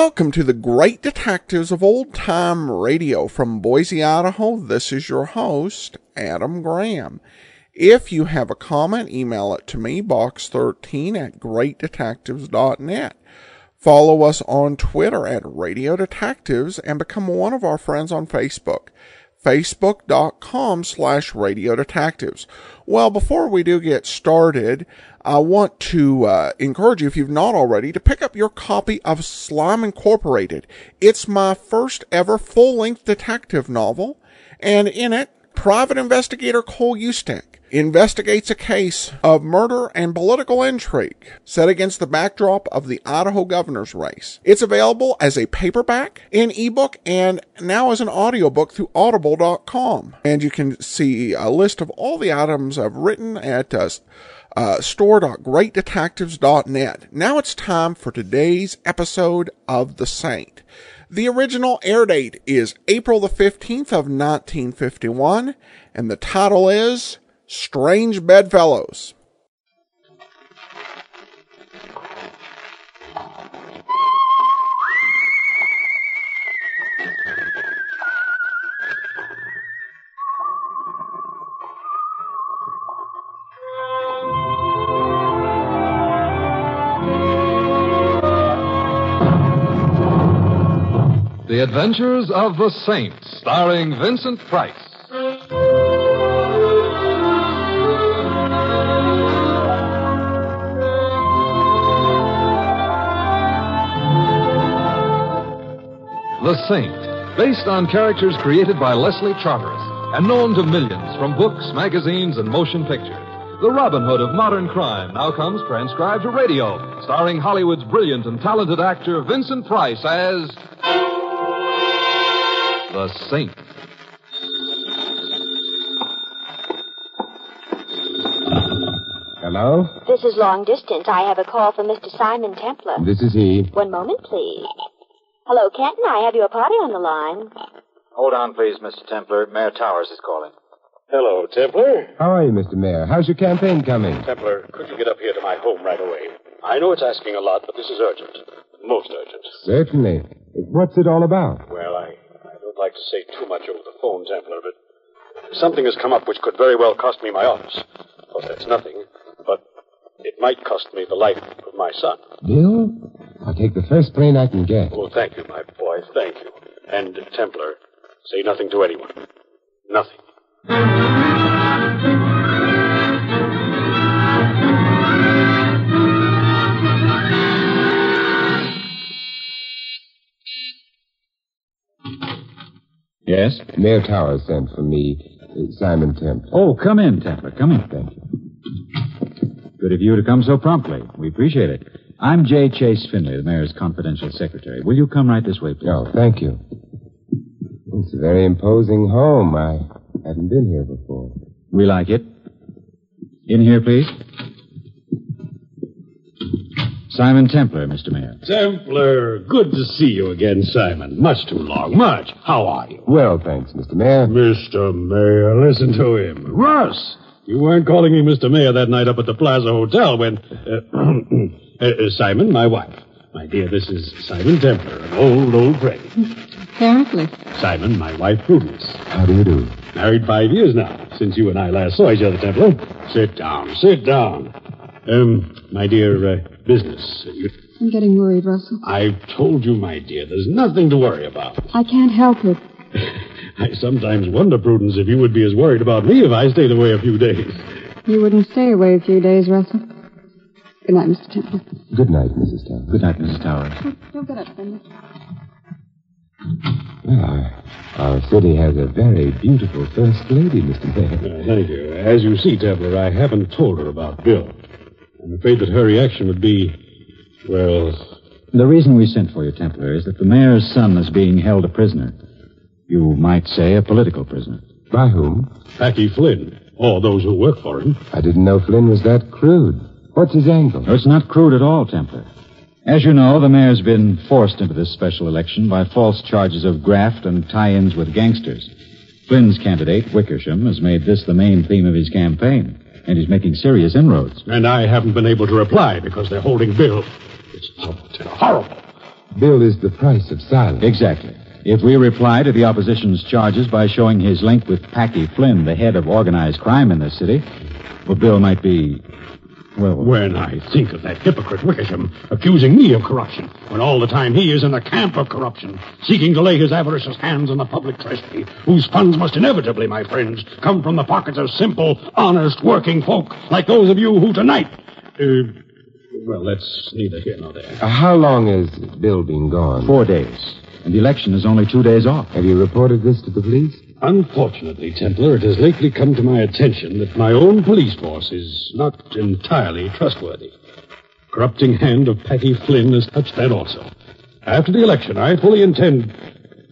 Welcome to the Great Detectives of Old Time Radio from Boise, Idaho. This is your host, Adam Graham. If you have a comment, email it to me, box13 at greatdetectives.net. Follow us on Twitter at Radio Detectives and become one of our friends on Facebook facebook.com slash radio detectives. Well, before we do get started, I want to uh, encourage you, if you've not already, to pick up your copy of Slime Incorporated. It's my first ever full-length detective novel, and in it, private investigator Cole Eustace investigates a case of murder and political intrigue set against the backdrop of the Idaho governor's race. It's available as a paperback, an ebook, and now as an audiobook through audible.com. And you can see a list of all the items I've written at uh, uh, store.greatdetectives.net. Now it's time for today's episode of The Saint. The original air date is April the 15th of 1951, and the title is Strange Bedfellows. The Adventures of the Saint, starring Vincent Price. The Saint, based on characters created by Leslie Charteris and known to millions from books, magazines, and motion pictures. The Robin Hood of modern crime now comes transcribed to radio, starring Hollywood's brilliant and talented actor Vincent Price as the Saint. Hello? This is long distance. I have a call from Mr. Simon Templar. This is he. One moment, please. Hello, Kenton. I have your party on the line. Hold on, please, Mr. Templar. Mayor Towers is calling. Hello, Templar. How are you, Mr. Mayor? How's your campaign coming? Templar, could you get up here to my home right away? I know it's asking a lot, but this is urgent. Most urgent. Certainly. What's it all about? Well, I, I don't like to say too much over the phone, Templar, but something has come up which could very well cost me my office. Of course, that's nothing, but it might cost me the life of my son. Bill? I'll take the first plane I can get. Oh, thank you, my boy. Thank you. And, Templar, say nothing to anyone. Nothing. Yes? Mayor Towers sent for me, uh, Simon Templar. Oh, come in, Templar. Come in. Thank you. Good of you to come so promptly. We appreciate it. I'm J. Chase Finley, the mayor's confidential secretary. Will you come right this way, please? Oh, thank you. It's a very imposing home. I hadn't been here before. We like it. In here, please. Simon Templar, Mr. Mayor. Templar, good to see you again, Simon. Much too long. Much. How are you? Well, thanks, Mr. Mayor. Mr. Mayor, listen to him. Russ! You weren't calling me Mr. Mayor that night up at the Plaza Hotel when. Uh, uh, Simon, my wife. My dear, this is Simon Templar, an old, old friend. Apparently. Simon, my wife, Prudence. How do you do? Married five years now, since you and I last saw each other, Templar. Sit down, sit down. Um, my dear, uh, business. You, I'm getting worried, Russell. I've told you, my dear, there's nothing to worry about. I can't help it. I sometimes wonder, Prudence, if you would be as worried about me if I stayed away a few days. You wouldn't stay away a few days, Russell. Good night, Mr. Temple. Good night, Mrs. Towers. Good night, Mrs. Towers. Don't get up, Finley. Well, our, our city has a very beautiful first lady, Mr. Mayor. Uh, thank you. As you see, Templar, I haven't told her about Bill. I'm afraid that her reaction would be, well, The reason we sent for you, Templar, is that the mayor's son is being held a prisoner. You might say a political prisoner. By whom? Packy Flynn, or those who work for him. I didn't know Flynn was that crude. What's his angle? No, it's not crude at all, Templar. As you know, the mayor's been forced into this special election by false charges of graft and tie-ins with gangsters. Flynn's candidate, Wickersham, has made this the main theme of his campaign, and he's making serious inroads. And I haven't been able to reply because they're holding Bill. It's horrible. Horrible. Bill is the price of silence. Exactly. If we reply to the opposition's charges by showing his link with Packy Flynn, the head of organized crime in this city, well, Bill might be. Well, When I think of that hypocrite Wickersham accusing me of corruption, when all the time he is in the camp of corruption, seeking to lay his avaricious hands on the public treasury, whose funds must inevitably, my friends, come from the pockets of simple, honest, working folk like those of you who tonight. Uh, well, that's neither here nor there. Uh, how long has Bill been gone? four days. And the election is only two days off. Have you reported this to the police? Unfortunately, Templar, it has lately come to my attention that my own police force is not entirely trustworthy. Corrupting hand of Packy Flynn has touched that also. After the election, I fully intend,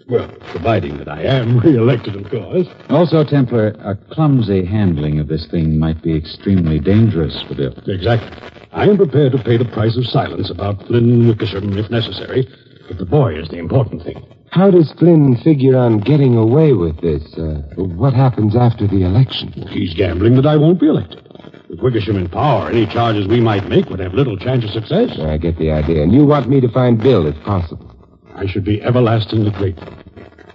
well, providing that I am re-elected, of course. Also, Templar, a clumsy handling of this thing might be extremely dangerous for Bill. Exactly. I am prepared to pay the price of silence about Flynn Wickersham if necessary, but the boy is the important thing. How does Flynn figure on getting away with this? Uh, what happens after the election? He's gambling that I won't be elected. With Wickersham in power, any charges we might make would have little chance of success. I get the idea. And you want me to find Bill if possible. I should be everlastingly grateful.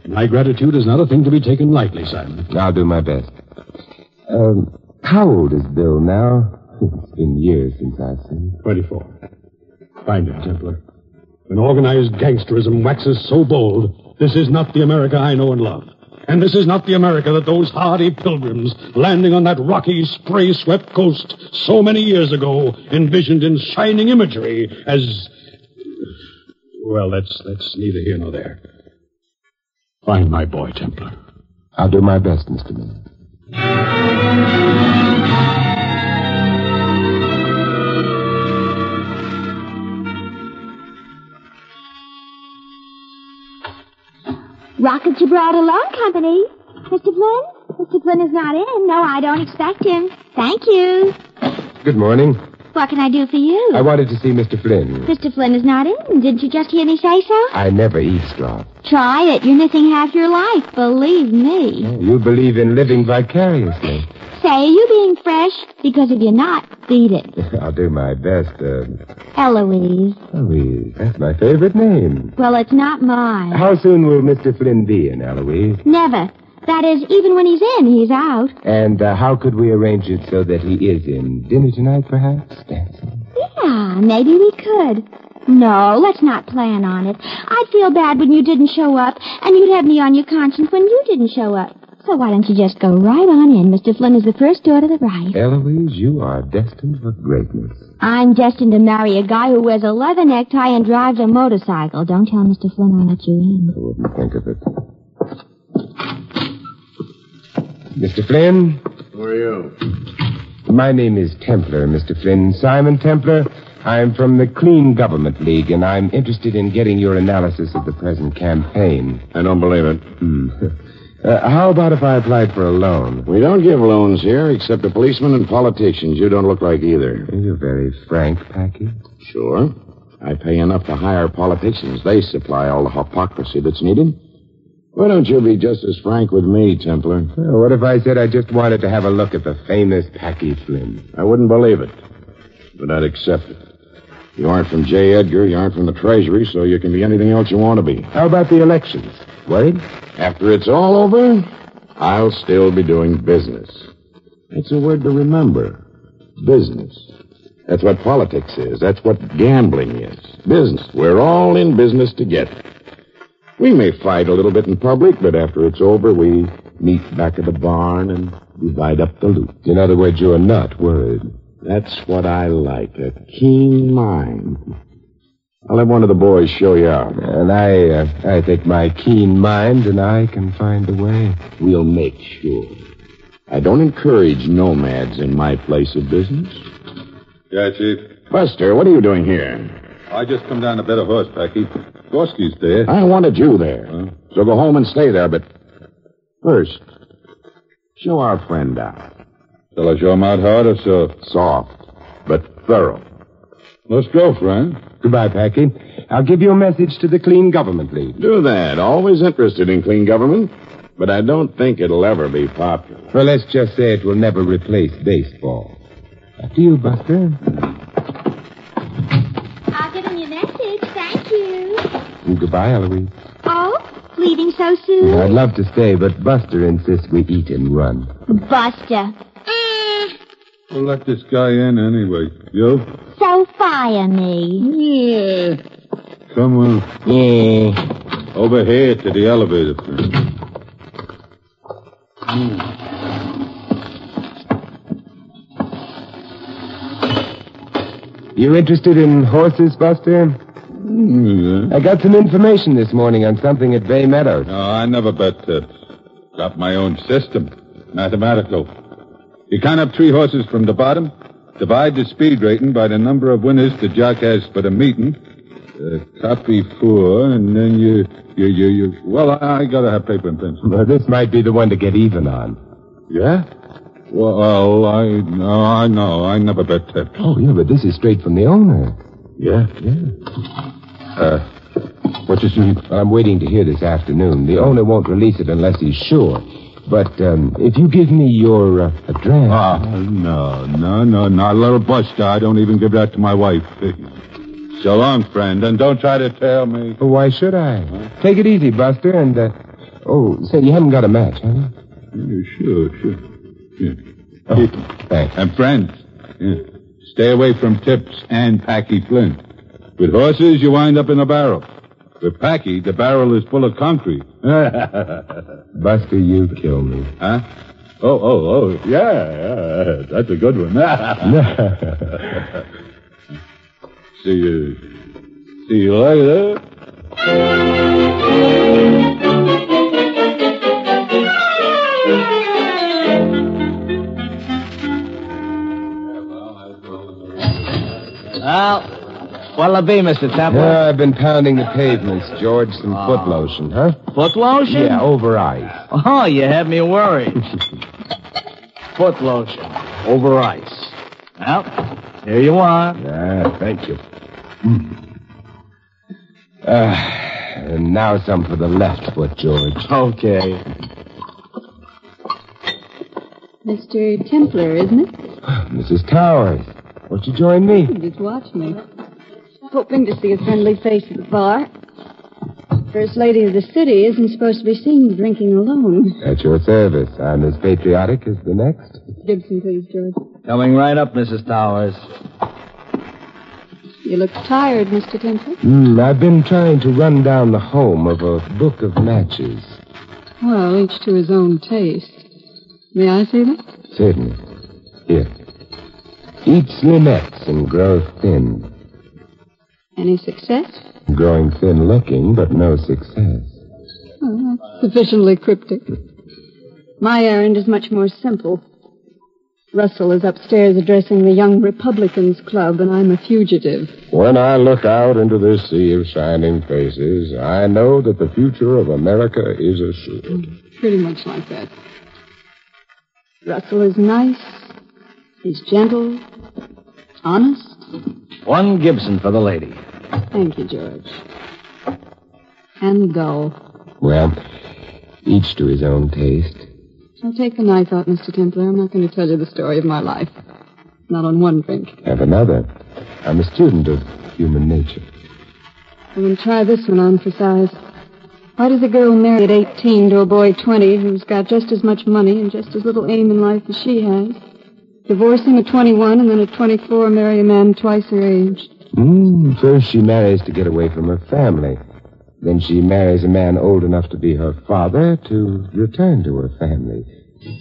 My gratitude is not a thing to be taken lightly, Simon. I'll do my best. Um, how old is Bill now? It's been years since I've seen him. 24. Find him, Templar. When organized gangsterism waxes so bold, this is not the America I know and love. And this is not the America that those hardy pilgrims, landing on that rocky, spray-swept coast so many years ago, envisioned in shining imagery as... Well, that's, that's neither here nor there. Find my boy, Templar. I'll do my best, Mr. Miller. Rockets you brought along, company. Mr. Flynn? Mr. Flynn is not in. No, I don't expect him. Thank you. Good morning. What can I do for you? I wanted to see Mr. Flynn. Mr. Flynn is not in. Didn't you just hear me say so? I never eat eavesdrop. Try it. You're missing half your life. Believe me. You believe in living vicariously. Say, you being fresh? Because if you're not, beat it. I'll do my best. Uh, Eloise. Eloise, that's my favorite name. Well, it's not mine. How soon will Mr. Flynn be in, Eloise? Never. That is, even when he's in, he's out. And uh, how could we arrange it so that he is in? Dinner tonight, perhaps? Dancing? Yeah, maybe we could. No, let's not plan on it. I'd feel bad when you didn't show up, and you'd have me on your conscience when you didn't show up. So why don't you just go right on in? Mr. Flynn is the first door to the right. Eloise, you are destined for greatness. I'm destined to marry a guy who wears a leather necktie and drives a motorcycle. Don't tell Mr. Flynn I'll let you in. I wouldn't think of it. Mr. Flynn? Who are you? My name is Templar, Mr. Flynn. Simon Templar. I'm from the Clean Government League, and I'm interested in getting your analysis of the present campaign. I don't believe it. Hmm. Uh, how about if I applied for a loan? We don't give loans here except to policemen and politicians. You don't look like either. You're very frank, Packy. Sure. I pay enough to hire politicians. They supply all the hypocrisy that's needed. Why don't you be just as frank with me, Templar? Well, what if I said I just wanted to have a look at the famous Packy Flynn? I wouldn't believe it, but I'd accept it. You aren't from J. Edgar, you aren't from the Treasury, so you can be anything else you want to be. How about the elections? Worried? After it's all over, I'll still be doing business. That's a word to remember. Business. That's what politics is. That's what gambling is. Business. We're all in business together. We may fight a little bit in public, but after it's over, we meet back at the barn and divide up the loot. In other words, you're not worried. That's what I like, a keen mind. I'll have one of the boys show you out. And I, uh, I think my keen mind and I can find a way. We'll make sure. I don't encourage nomads in my place of business. Yeah, Chief. Buster, what are you doing here? I just come down to bet a horse, Packy. Gorski's there. I wanted you there. So go home and stay there, but first, show our friend out. Shall I show him out hard or so? Soft, but thorough. Let's go, friend. Goodbye, Packy. I'll give you a message to the Clean Government League. Do that. Always interested in clean government, but I don't think it'll ever be popular. Well, let's just say it will never replace baseball. After you, Buster. I'll give him your message. Thank you. Goodbye, Eloise. Oh, leaving so soon? I'd love to stay, but Buster insists we eat and run. Buster. Well, let this guy in anyway. You? So fire me. Yeah. Come on. Yeah. Over here to the elevator. please. You interested in horses, Buster? Mm, I got some information this morning on something at Bay Meadows. No, I never bet tips. Got my own system. Mathematical. You count up three horses from the bottom, divide the speed rating by the number of winners the jock has for the meeting, uh, copy four, and then you, you, you, you. Well, I, I gotta have paper and pencil. Well, this might be the one to get even on. Yeah? Well, I, no, I know. I never bet tips. Oh, yeah, but this is straight from the owner. Yeah? Yeah. Uh, his name? Well, I'm waiting to hear this afternoon. The owner won't release it unless he's sure. But um, if you give me your uh, address. Ah, no, no, no, not a little buster. I don't even give that to my wife. So long, friend, and don't try to tell me. Why should I? Take it easy, Buster, and, uh, oh, say, you haven't got a match, have you? Yeah, sure, sure. Yeah. Oh, thanks. And friends, yeah. stay away from Tips and Packy Flynn. With horses, you wind up in a barrel. With Packy, the barrel is full of concrete. Buster, you kill me. Huh? Oh, oh, oh, yeah, yeah, that's a good one. see you, see you later. Well, what'll it be, Mr. Temple? Yeah, I've been pounding the pavements, George. Some foot lotion, huh? Foot lotion? Yeah, over ice. Oh, you had me worried. Foot lotion. Over ice. Well, here you are. Yeah, thank you. Uh, and now some for the left foot, George. Okay. Mr. Templar, isn't it? Mrs. Towers, won't you join me? Just watch me. Hoping to see a friendly face at the bar. First lady of the city isn't supposed to be seen drinking alone. At your service. I'm as patriotic as the next. Gibson, please, George. Coming right up, Mrs. Towers. You look tired, Mr. Templar. Hmm, I've been trying to run down the home of a book of matches. Well, each to his own taste. May I see them? Certainly. Here. Eat slimettes and grow thin. Any success? Growing thin looking, but no success. Oh, that's sufficiently cryptic. My errand is much more simple. Russell is upstairs addressing the Young Republicans Club, and I'm a fugitive. When I look out into this sea of shining faces, I know that the future of America is assured. Mm, pretty much like that. Russell is nice. He's gentle. Honest. One Gibson for the lady. Thank you, George. And go. Well, each to his own taste. I'll take the knife out, Mr. Templar. I'm not going to tell you the story of my life. Not on one drink. Have another. I'm a student of human nature. I'm going to try this one on for size. Why does a girl marry at 18 to a boy 20 who's got just as much money and just as little aim in life as she has? Divorce him at 21 and then at 24 marry a man twice her age. Mm, first she marries to get away from her family. Then she marries a man old enough to be her father to return to her family.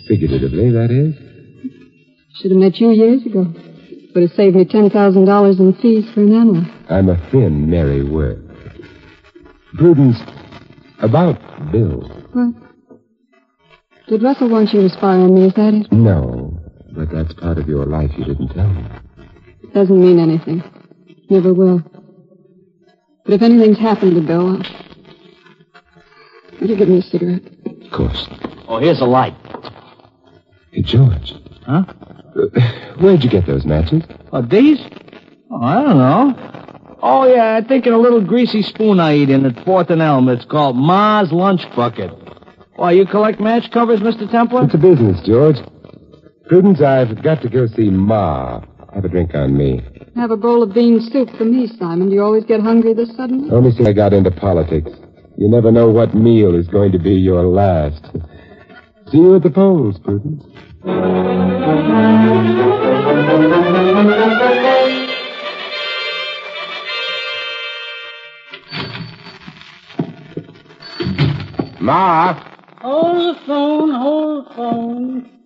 Figuratively, that is. Should have met you years ago. Would have saved me $10,000 in fees for an animal. I'm a thin Mary Worth. Prudence, about Bill. What? Did Russell want you to spy on me? Is that it? No, but that's part of your life you didn't tell me. It Doesn't mean anything. Never will. But if anything's happened to Bill, I'll... Will you give me a cigarette? Of course. Oh, here's a light. Hey, George. Huh? Uh, where'd you get those matches? Oh, these? Oh, I don't know. Oh, yeah, I think in a little greasy spoon I eat in at Fourth and Elm. It's called Ma's Lunch Bucket. Why, you collect match covers, Mr. Templar? It's a business, George. Prudence, I've got to go see Ma. Have a drink on me. Have a bowl of bean soup for me, Simon. Do you always get hungry this suddenly? Only oh, since I got into politics. You never know what meal is going to be your last. See you at the polls, Prudence. Ma! Hold the phone, hold the phone.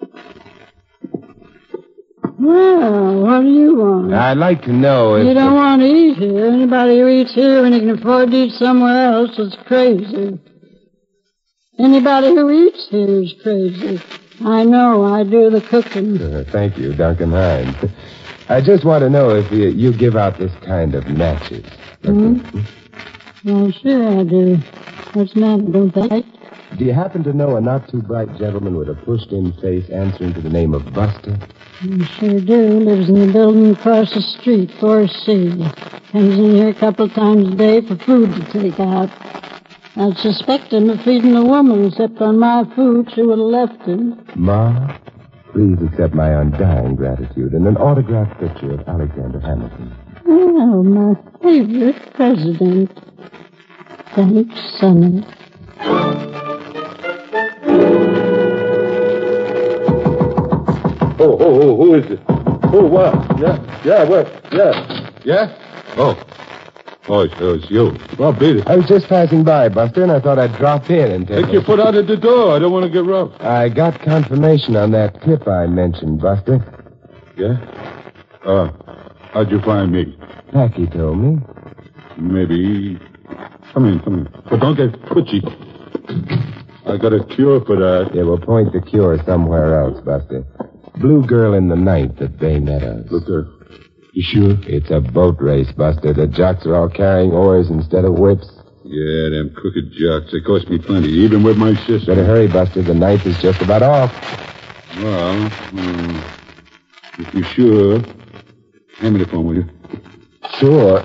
Well, what do you want? I'd like to know if... You don't want to eat here. Anybody who eats here when he can afford to eat somewhere else is crazy. Anybody who eats here is crazy. I know. I do the cooking. Uh, thank you, Duncan Hines. I just want to know if you, you give out this kind of matches. Hmm? Well, sure I do. What's the matter, don't they? Do you happen to know a not too bright gentleman with a pushed in face answering to the name of Buster? I sure do. Lives in the building across the street, 4C. Comes in here a couple of times a day for food to take out. I'd suspect him of feeding a woman, except on my food she would have left him. Ma, please accept my undying gratitude and an autographed picture of Alexander Hamilton. Oh, my favorite president. Thanks, Sonny. Oh, oh, oh, who is it? Oh, what? Yeah, yeah, what? Yeah, yeah? Oh. Oh, it's, oh, it's you. Well, beat it. I was just passing by, Buster, and I thought I'd drop in and take Take your foot out of the door. I don't want to get rough. I got confirmation on that tip I mentioned, Buster. Yeah? Uh, how'd you find me? Packy told me. Maybe. Come in, come in. But don't get twitchy. I got a cure for that. Yeah, we'll point the cure somewhere else, Buster. Blue girl in the night at Bay Meadows. Look there. You sure? It's a boat race, Buster. The jocks are all carrying oars instead of whips. Yeah, them crooked jocks. They cost me plenty, even with my sister. Better hurry, Buster. The ninth is just about off. Well, hmm, if you're sure, hand me the phone, will you? Sure.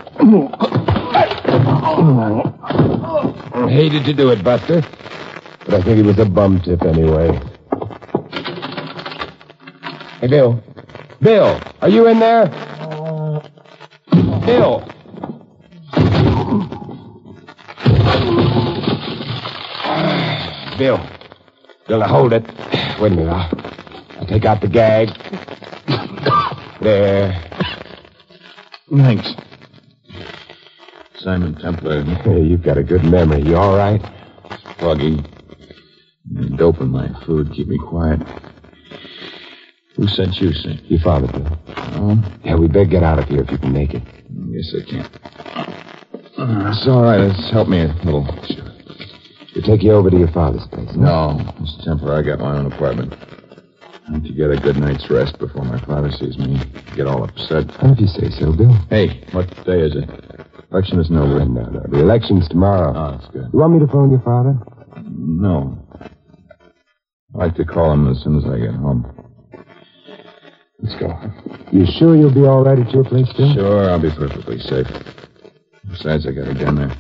Hated to do it, Buster. But I think it was a bum tip anyway. Hey, Bill. Bill, are you in there? Bill. Bill. Bill, now hold it. Wait a minute. I'll, I'll take out the gag. There. Thanks. Simon Templar. Hey, you've got a good memory. You all right? Foggy. Dope in my food. Keep me quiet. Who sent you, sir? Your father, Bill. Oh? Yeah, we better get out of here if you can make it. Yes, I can. Uh, it's all right. It's helped me a little. Sure. We'll take you over to your father's place. No, Mr. Templar, I got my own apartment. I need to get a good night's rest before my father sees me. Get all upset. How if you say so, Bill? Hey, what day is it? Election isn't over. No, no. The election's tomorrow. Oh, that's good. You want me to phone your father? No. I'd like to call him as soon as I get home. Let's go. You sure you'll be all right at your place, Jim? Sure, I'll be perfectly safe. Besides, I got a gun there.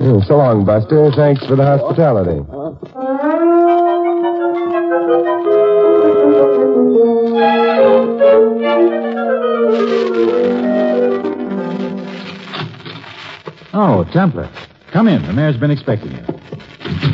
Yeah, so long, Buster. Thanks for the hospitality. Oh, Templar. Come in. The mayor's been expecting you.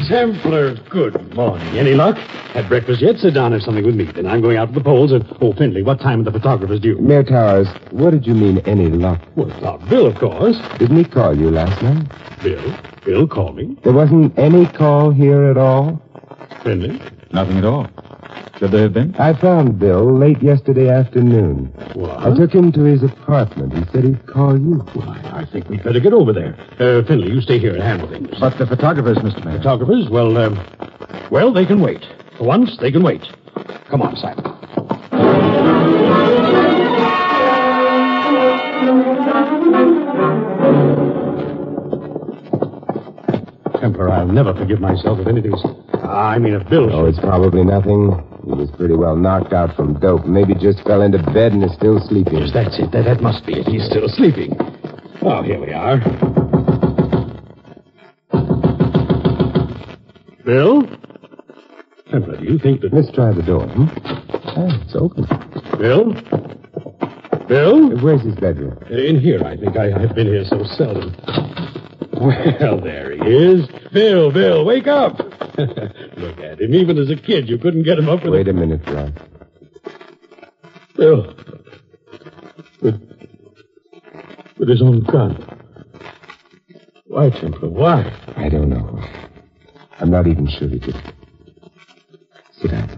Templar, good morning. Any luck? Had breakfast yet? Sit down, have something with me. Then I'm going out to the polls and. Oh, Finley, what time are the photographers due? Mayor Towers, what did you mean, any luck? Well, Doc Bill, of course. Didn't he call you last night? Bill? Bill called me. There wasn't any call here at all? Finley? Nothing at all. Should there have been? I found Bill late yesterday afternoon. What? I took him to his apartment. He said he'd call you. Why, I think we'd better get over there. Uh, Finley, you stay here and handle things. But the photographers, Mr. Mayor. Photographers? Well, um, well, they can wait. For once, they can wait. Come on, Simon. Templar, I'll never forgive myself if anything's. I mean, if Bill. Oh, it's probably nothing. He was pretty well knocked out from dope. Maybe just fell into bed and is still sleeping. Yes, that's it. That, that must be it. He's still sleeping. Oh, here we are. Bill? Templar, do you think that. Let's try the door. Hmm? Ah, it's open. Bill? Bill? Where's his bedroom? In here, I think. I, I've been here so seldom. Well, there he is. Bill, Bill, wake up. Look at him. Even as a kid, you couldn't get him up with Wait a minute, Ross. Bill. With, with his own gun. Why, Templar? Why? I don't know. I'm not even sure he did it. Sit down.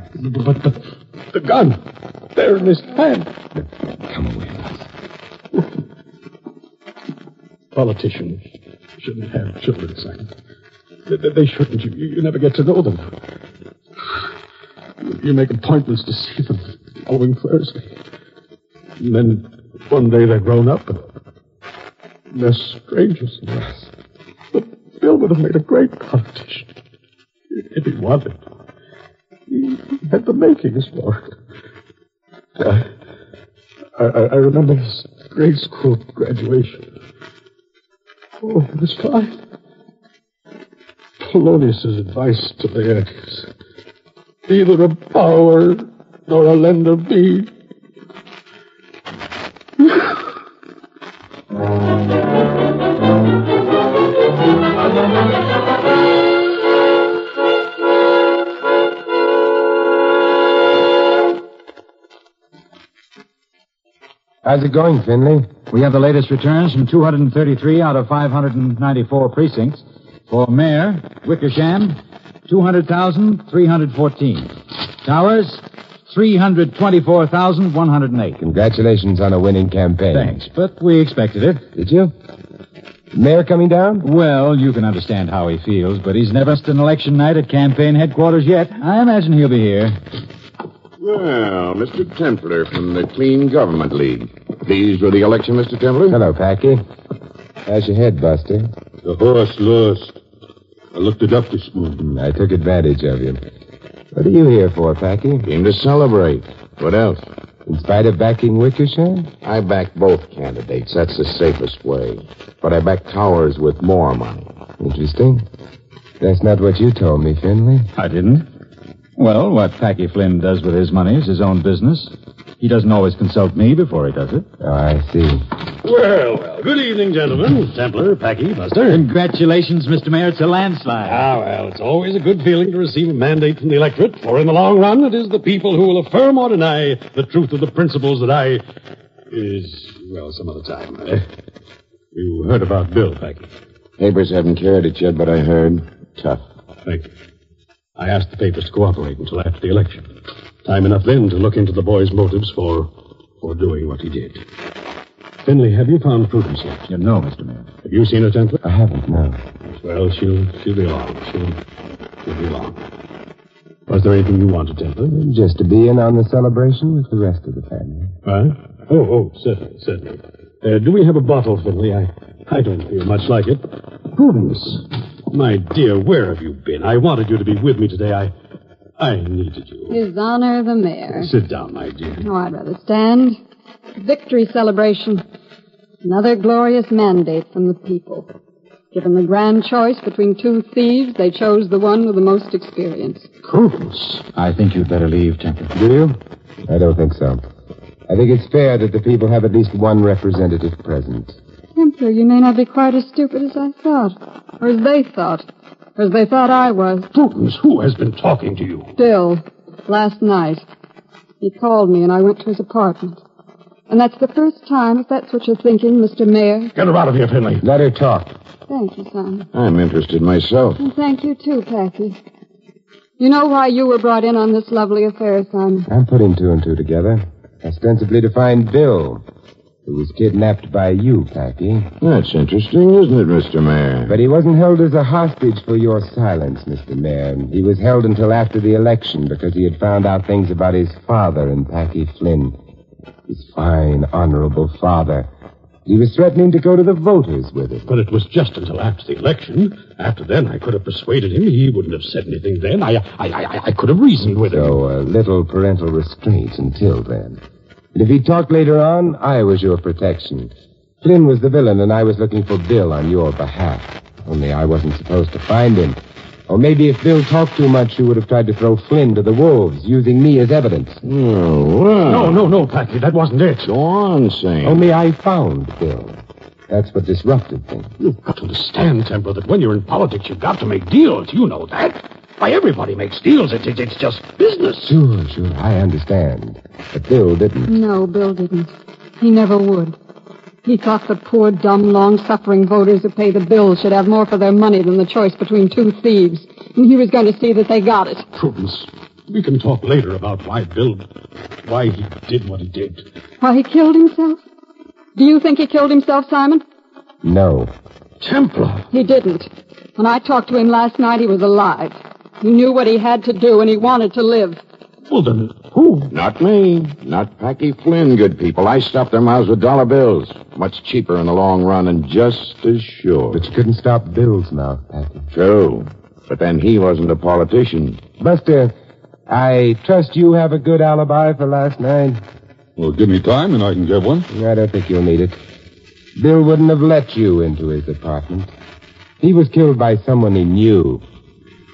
But the, the gun. There in his hand. Come away. Politicians shouldn't have children, Simon. They, shouldn't. You, you never get to know them. You, make appointments to see them the following Thursday. And then one day they're grown up and they're strangers to us. But Bill would have made a great politician if he wanted. He had the makings for it. I, I, I remember his grade school graduation. Oh, it was fine. Polonius's advice to the is neither a power nor a lender be. How's it going, Finley? We have the latest returns from 233 out of 594 precincts. For Mayor, Wickersham, 200,314. Towers, 324,108. Congratulations on a winning campaign. Thanks, but we expected it. Did you? Mayor coming down? Well, you can understand how he feels, but he's never missed an election night at campaign headquarters yet. I imagine he'll be here. Well, Mr. Templar from the Clean Government League. Pleased with the election, Mr. Templar? Hello, Packy. How's your head, Buster? The horse lost. I looked it up this morning. I took advantage of you. What are you here for, Packy? Came to celebrate. What else? In spite of backing Wickersham? I back both candidates. That's the safest way. But I back Towers with more money. Interesting. That's not what you told me, Finley. I didn't. Well, what Packy Flynn does with his money is his own business. He doesn't always consult me before he does it. Oh, I see. Well, well. Good evening, gentlemen. Templar, Packy, Buster. Congratulations, Mr. Mayor. It's a landslide. Ah, well, it's always a good feeling to receive a mandate from the electorate, for in the long run, it is the people who will affirm or deny the truth of the principles that I. is. well, some other time. Eh? You heard about Bill, Packy. Papers haven't carried it yet, but I heard. Tough. Thank you. I asked the papers to cooperate until after the election. Time enough then to look into the boy's motives for. for doing what he did. Finley, have you found Prudence yet? You know, Mr. Mayor. Have you seen her, Templar? I haven't, no. Well, she'll she'll be along. She'll she'll be along. Was there anything you wanted, Templar? Just to be in on the celebration with the rest of the family. Huh? Oh, oh, certainly, certainly. Uh, do we have a bottle, Finley? I I don't feel much like it. Prudence, my dear, where have you been? I wanted you to be with me today. I I needed you. His Honor the Mayor. Sit down, my dear. Oh, I'd rather stand. Victory celebration. Another glorious mandate from the people. Given the grand choice between two thieves, they chose the one with the most experience. Prudence. I think you'd better leave, Templar. Do you? I don't think so. I think it's fair that the people have at least one representative present. Templar, you may not be quite as stupid as I thought. Or as they thought. Or as they thought I was. Prudence, who has been talking to you? Bill, last night. He called me and I went to his apartment. And that's the first time, if that's what you're thinking, Mr. Mayor. Get her out of here, Finley. Let her talk. Thank you, son. I'm interested myself. And thank you, too, Packy. You know why you were brought in on this lovely affair, son. I'm putting two and two together. Ostensibly to find Bill, who was kidnapped by you, Packy. That's interesting, isn't it, Mr. Mayor? But he wasn't held as a hostage for your silence, Mr. Mayor. He was held until after the election because he had found out things about his father and Packy Flynn. His fine, honorable father. He was threatening to go to the voters with it. But it was just until after the election. After then, I could have persuaded him. He wouldn't have said anything then. I, I, I, I could have reasoned with him. So a little parental restraint until then. And if he talked later on, I was your protection. Flynn was the villain, and I was looking for Bill on your behalf. Only I wasn't supposed to find him. Or maybe if Bill talked too much, you would have tried to throw Flynn to the wolves, using me as evidence. Oh, well. No, no, no, Packy, that wasn't it. Go on, Saint. Only I found Bill. That's what disrupted things. You've got to understand, Temple, that when you're in politics, you've got to make deals. You know that. Why, everybody makes deals. It's, it's, it's just business. Sure, sure, I understand. But Bill didn't. No, Bill didn't. He never would. He thought the poor, dumb, long-suffering voters who pay the bills should have more for their money than the choice between two thieves. And he was going to see that they got it. Prudence, we can talk later about why Bill, why he did what he did. Why, he killed himself? Do you think he killed himself, Simon? No. Templar. He didn't. When I talked to him last night, he was alive. He knew what he had to do, and he wanted to live. Well, then, who? Not me. Not Packy Flynn, good people. I stuffed their mouths with dollar bills. Much cheaper in the long run and just as sure. But you couldn't stop Bill's mouth, Packy. True. But then he wasn't a politician. Buster, uh, I trust you have a good alibi for last night. Well, give me time and I can get one. I don't think you'll need it. Bill wouldn't have let you into his apartment. He was killed by someone he knew.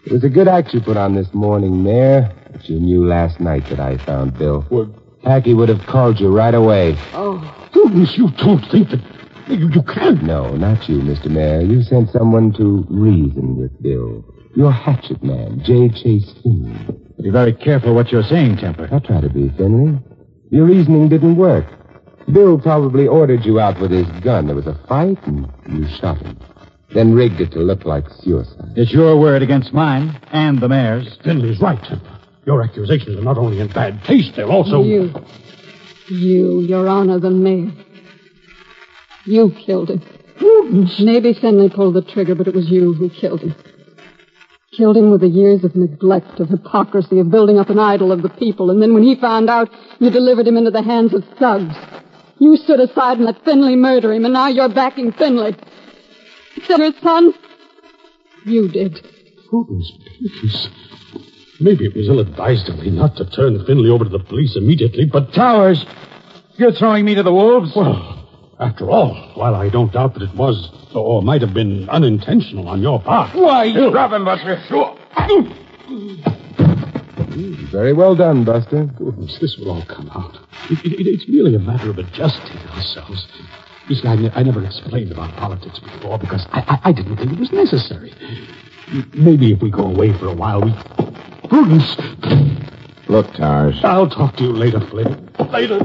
It was a good act you put on this morning, Mayor. But you knew last night that I found Bill. What? Packy would have called you right away. Oh. Prudence, you don't think that. You, you can't. No, not you, Mr. Mayor. You sent someone to reason with Bill. Your hatchet man, J. Chase Finley. Be very careful what you're saying, Temper. I'll try to be, Finley. Your reasoning didn't work. Bill probably ordered you out with his gun. There was a fight, and you shot him. Then rigged it to look like suicide. It's your word against mine and the mayor's. Finley's right, Your accusations are not only in bad taste, they're also. You. You, Your Honor, the mayor. You killed him. Maybe Finley pulled the trigger, but it was you who killed him. Killed him with the years of neglect, of hypocrisy, of building up an idol of the people, and then when he found out, you delivered him into the hands of thugs. You stood aside and let Finley murder him, and now you're backing Finley. Is that your son? You did. Prudence, please. Maybe it was ill advised of me not to turn Finley over to the police immediately, but. Towers, you're throwing me to the wolves? Well, after all, while I don't doubt that it was or might have been unintentional on your part. Why, Bill. grab him, Buster. Sure. Very well done, Buster. Goodness, this will all come out. It, it, it's merely a matter of adjusting ourselves. You see, I, ne- I never explained about politics before because I, I, I didn't think it was necessary. Maybe if we go away for a while, we. Prudence! Look, Towers. I'll talk to you later, Flynn. Later.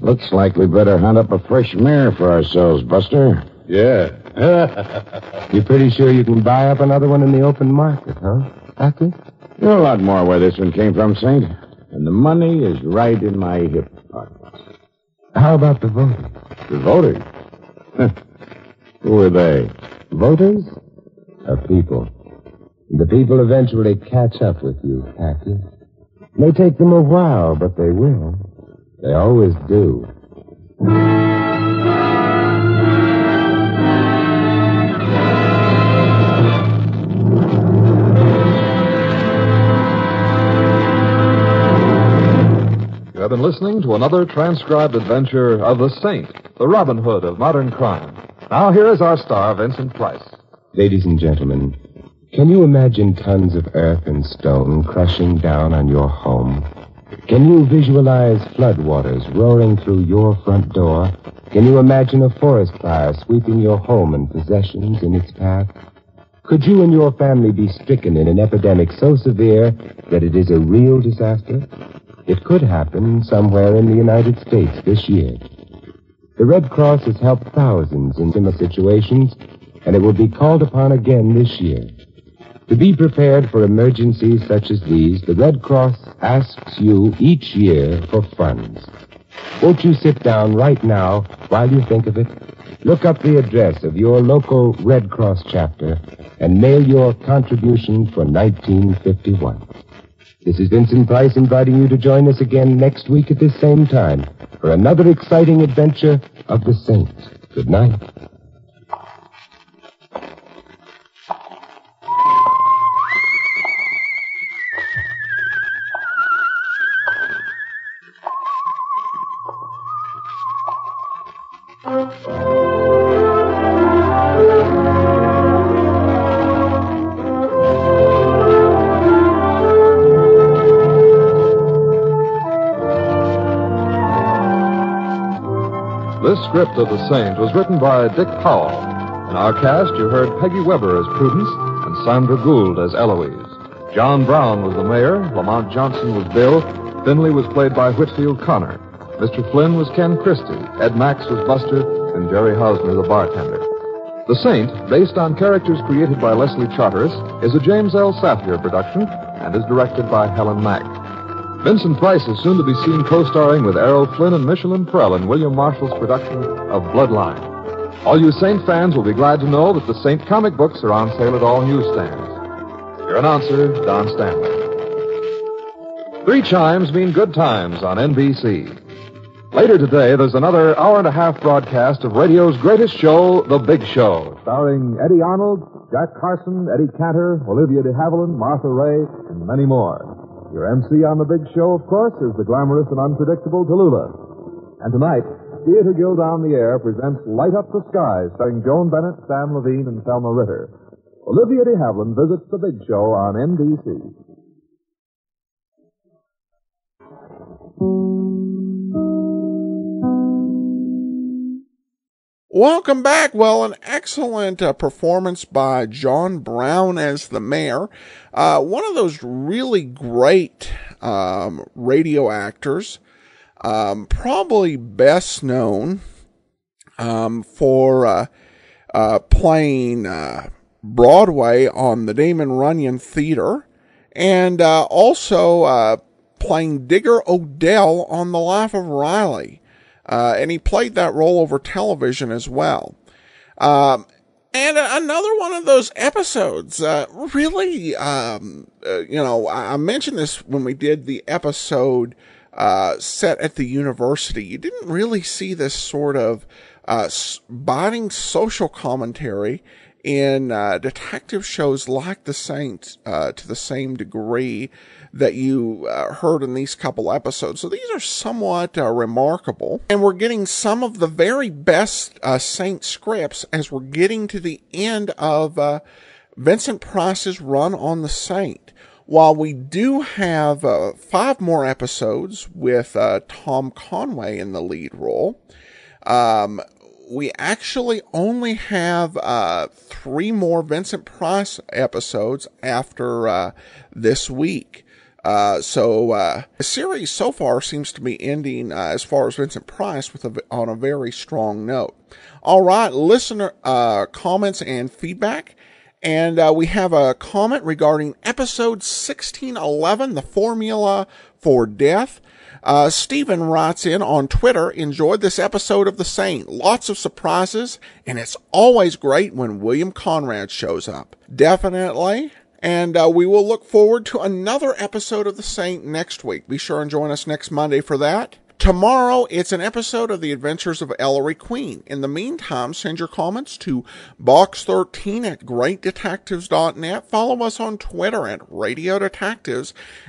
Looks like we better hunt up a fresh mare for ourselves, Buster. Yeah. You're pretty sure you can buy up another one in the open market, huh? Packy? You're a lot more where this one came from, Saint. And the money is right in my hip pocket. How about the voters? The voters? Who are they? Voters are people. The people eventually catch up with you, Packy. It may take them a while, but they will. They always do. Have been listening to another transcribed adventure of the Saint, the Robin Hood of modern crime. Now here is our star, Vincent Price. Ladies and gentlemen, can you imagine tons of earth and stone crushing down on your home? Can you visualize floodwaters roaring through your front door? Can you imagine a forest fire sweeping your home and possessions in its path? Could you and your family be stricken in an epidemic so severe that it is a real disaster? It could happen somewhere in the United States this year. The Red Cross has helped thousands in similar situations, and it will be called upon again this year. To be prepared for emergencies such as these, the Red Cross asks you each year for funds. Won't you sit down right now while you think of it? Look up the address of your local Red Cross chapter and mail your contribution for 1951. This is Vincent Price inviting you to join us again next week at this same time for another exciting adventure of the Saints. Good night. Script of The Saint was written by Dick Powell. In our cast, you heard Peggy Weber as Prudence and Sandra Gould as Eloise. John Brown was the mayor, Lamont Johnson was Bill, Finley was played by Whitfield Connor. Mr. Flynn was Ken Christie, Ed Max was Buster, and Jerry Hausner the bartender. The Saint, based on characters created by Leslie Charteris, is a James L. Saphier production and is directed by Helen Mack. Vincent Price is soon to be seen co-starring with Errol Flynn and Micheline Presle in William Marshall's production of Bloodline. All you Saint fans will be glad to know that the Saint comic books are on sale at all newsstands. Your announcer, Don Stanley. Three chimes mean good times on NBC. Later today, there's another hour and a half broadcast of radio's greatest show, The Big Show, starring Eddy Arnold, Jack Carson, Eddie Cantor, Olivia de Havilland, Martha Raye, and many more. Your MC on The Big Show, of course, is the glamorous and unpredictable Tallulah. And tonight, Theater Guild on the Air presents Light Up the Skies, starring Joan Bennett, Sam Levene, and Thelma Ritter. Olivia de Havilland visits The Big Show on NBC. Welcome back. Well, an excellent uh, performance by John Brown as the mayor. Uh, one of those really great um, radio actors, um, probably best known um, for uh, uh playing uh, Broadway on the Damon Runyon Theater, and uh, also playing Digger O'Dell on The Life of Riley. Uh, and he played that role over television as well. Um, and another one of those episodes, uh, really, um, uh, you know, I mentioned this when we did the episode, uh, set at the university. You didn't really see this sort of, uh, biting social commentary in, uh, detective shows like The Saints, uh, to the same degree that you uh, heard in these couple episodes. So these are somewhat uh, remarkable. And we're getting some of the very best uh, Saint scripts as we're getting to the end of uh, Vincent Price's run on the Saint. While we do have uh, five more episodes with uh, Tom Conway in the lead role, um, we actually only have uh, three more Vincent Price episodes after uh, this week. Uh, so uh, the series so far seems to be ending uh, as far as Vincent Price with a, on a very strong note. All right, listener uh, comments and feedback. And uh, we have a comment regarding episode 1611, the formula for death. Uh, Stephen writes in on Twitter, enjoyed this episode of The Saint. Lots of surprises, and it's always great when William Conrad shows up. Definitely. And uh, we will look forward to another episode of The Saint next week. Be sure and join us next Monday for that. Tomorrow, it's an episode of The Adventures of Ellery Queen. In the meantime, send your comments to box13 at greatdetectives.net. Follow us on Twitter at Radio Detectives